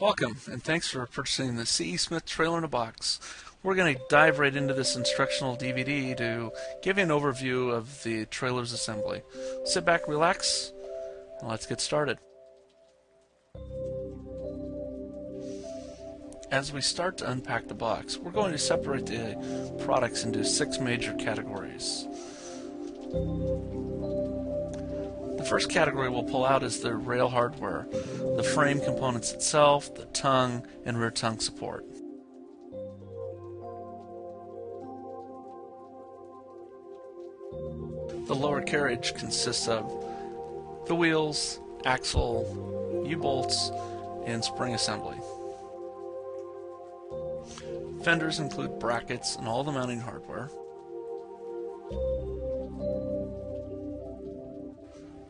Welcome, and thanks for purchasing the C.E. Smith Trailer in a Box. We're going to dive right into this instructional DVD to give you an overview of the trailer's assembly. Sit back, relax, and let's get started. As we start to unpack the box, we're going to separate the products into six major categories. The first category we'll pull out is the rail hardware, the frame components itself, the tongue, and rear tongue support. The lower carriage consists of the wheels, axle, U-bolts, and spring assembly. Fenders include brackets and all the mounting hardware.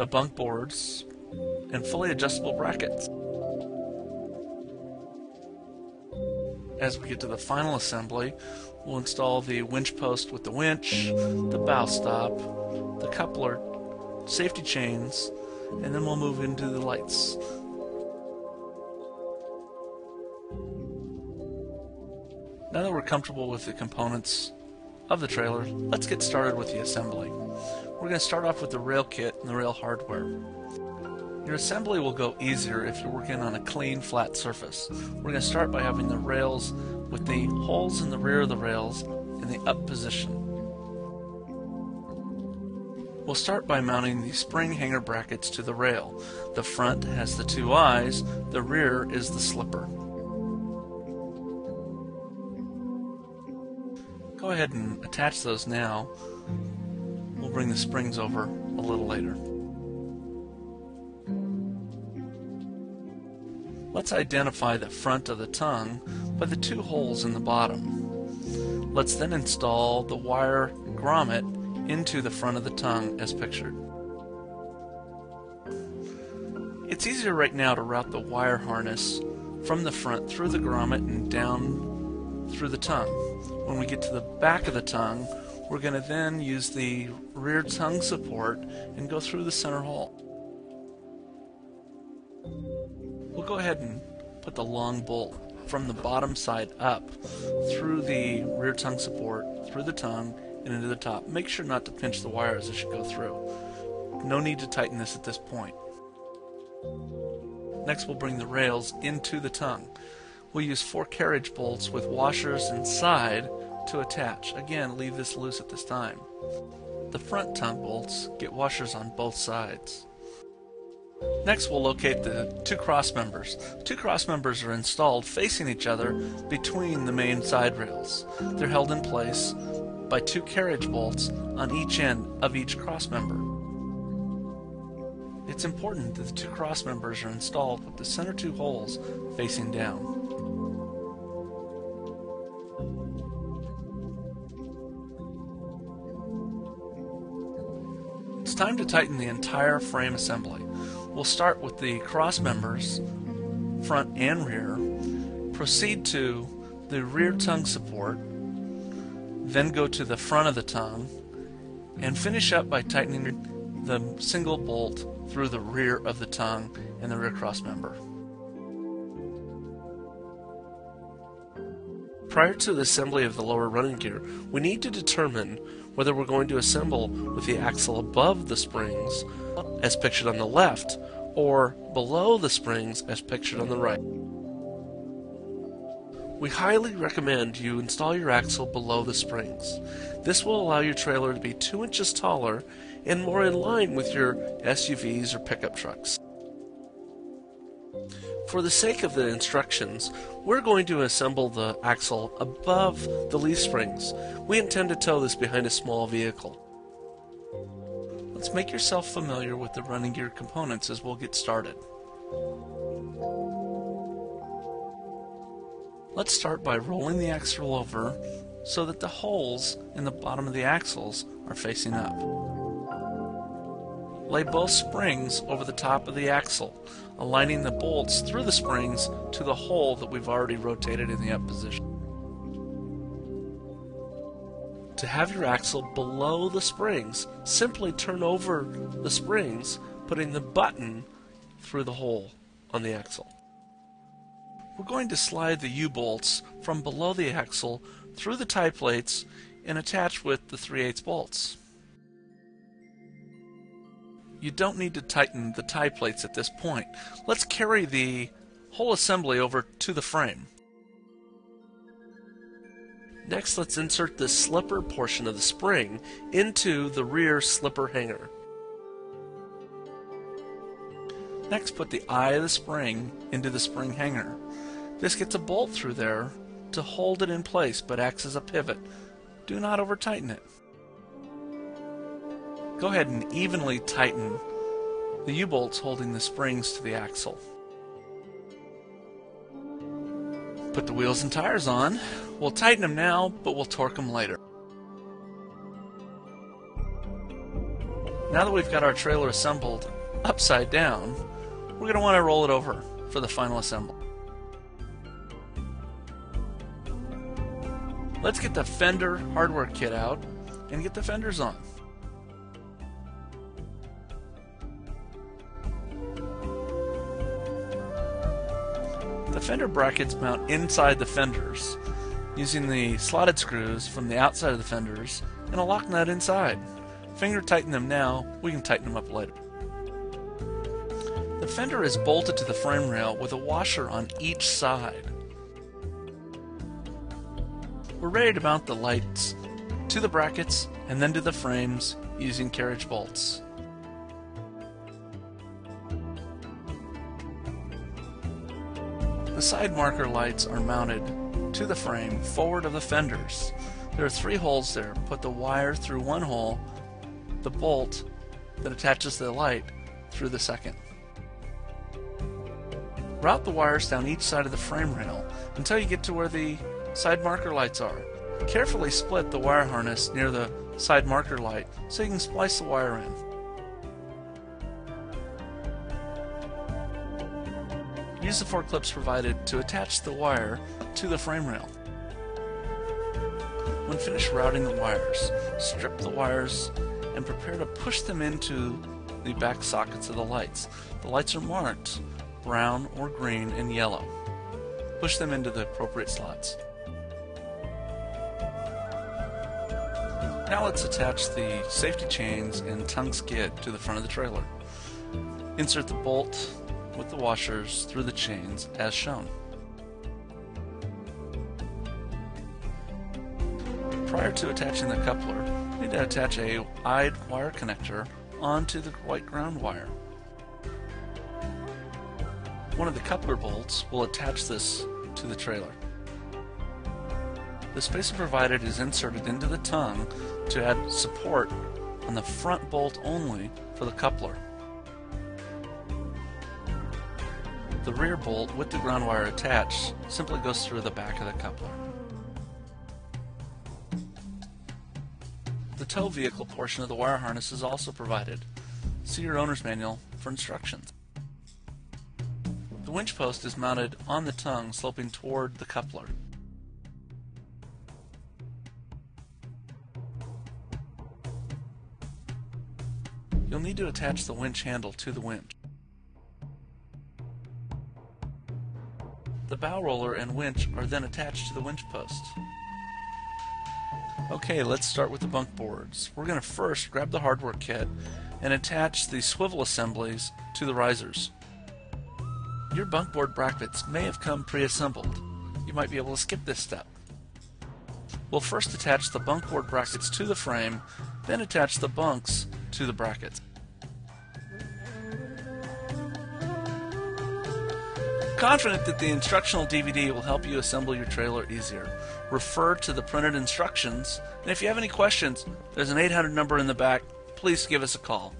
the bunk boards, and fully adjustable brackets. As we get to the final assembly, we'll install the winch post with the winch, the bow stop, the coupler, safety chains, and then we'll move into the lights. Now that we're comfortable with the components of the trailer, let's get started with the assembly. We're going to start off with the rail kit and the rail hardware. Your assembly will go easier if you're working on a clean, flat surface. We're going to start by having the rails with the holes in the rear of the rails in the up position. We'll start by mounting the spring hanger brackets to the rail. The front has the two eyes, the rear is the slipper. Go ahead and attach those now We'll bring the springs over a little later. Let's identify the front of the tongue by the two holes in the bottom. Let's then install the wire grommet into the front of the tongue as pictured. It's easier right now to route the wire harness from the front through the grommet and down through the tongue. When we get to the back of the tongue, we're going to then use the rear tongue support and go through the center hole. We'll go ahead and put the long bolt from the bottom side up through the rear tongue support, through the tongue, and into the top. Make sure not to pinch the wires as you go through. No need to tighten this at this point. Next we'll bring the rails into the tongue. We'll use four carriage bolts with washers inside to attach. Again, leave this loose at this time. The front tongue bolts get washers on both sides. Next we'll locate the two cross members. Two cross members are installed facing each other between the main side rails. They're held in place by two carriage bolts on each end of each cross member. It's important that the two cross members are installed with the center two holes facing down. Time to tighten the entire frame assembly. We'll start with the cross members, front and rear, proceed to the rear tongue support, then go to the front of the tongue, and finish up by tightening the single bolt through the rear of the tongue and the rear cross member. Prior to the assembly of the lower running gear, we need to determine whether we're going to assemble with the axle above the springs, as pictured on the left, or below the springs, as pictured on the right. We highly recommend you install your axle below the springs. This will allow your trailer to be 2 inches taller and more in line with your SUVs or pickup trucks. For the sake of the instructions, we're going to assemble the axle above the leaf springs. We intend to tow this behind a small vehicle. Let's make yourself familiar with the running gear components as we'll get started. Let's start by rolling the axle over so that the holes in the bottom of the axles are facing up. Lay both springs over the top of the axle, aligning the bolts through the springs to the hole that we've already rotated in the up position. To have your axle below the springs, simply turn over the springs, putting the button through the hole on the axle. We're going to slide the U-bolts from below the axle through the tie plates and attach with the 3 8 bolts. You don't need to tighten the tie plates at this point. Let's carry the whole assembly over to the frame. Next, let's insert the slipper portion of the spring into the rear slipper hanger. Next, put the eye of the spring into the spring hanger. This gets a bolt through there to hold it in place but acts as a pivot. Do not over tighten it. Go ahead and evenly tighten the U-bolts holding the springs to the axle. Put the wheels and tires on. We'll tighten them now, but we'll torque them later. Now that we've got our trailer assembled upside down, we're going to want to roll it over for the final assembly. Let's get the fender hardware kit out and get the fenders on. Fender brackets mount inside the fenders using the slotted screws from the outside of the fenders and a lock nut inside. Finger tighten them now, we can tighten them up later. The fender is bolted to the frame rail with a washer on each side. We're ready to mount the lights to the brackets and then to the frames using carriage bolts. The side marker lights are mounted to the frame forward of the fenders. There are three holes there. Put the wire through one hole, the bolt that attaches the light through the second. Route the wires down each side of the frame rail until you get to where the side marker lights are. Carefully split the wire harness near the side marker light so you can splice the wire in. Use the four clips provided to attach the wire to the frame rail. When finished routing the wires, strip the wires and prepare to push them into the back sockets of the lights. The lights are marked brown or green and yellow. Push them into the appropriate slots. Now let's attach the safety chains and tongue skid to the front of the trailer. Insert the bolt with the washers through the chains as shown. Prior to attaching the coupler, we need to attach a eyed wire connector onto the white ground wire. One of the coupler bolts will attach this to the trailer. The spacer provided is inserted into the tongue to add support on the front bolt only for the coupler. The rear bolt with the ground wire attached simply goes through the back of the coupler. The tow vehicle portion of the wire harness is also provided. See your owner's manual for instructions. The winch post is mounted on the tongue sloping toward the coupler. You'll need to attach the winch handle to the winch. Bow roller and winch are then attached to the winch post. Okay, let's start with the bunk boards. We're going to first grab the hardware kit and attach the swivel assemblies to the risers. Your bunk board brackets may have come pre-assembled. You might be able to skip this step. We'll first attach the bunk board brackets to the frame, then attach the bunks to the brackets. Confident that the instructional DVD will help you assemble your trailer easier. Refer to the printed instructions, and if you have any questions, there's an 800 number in the back. Please give us a call.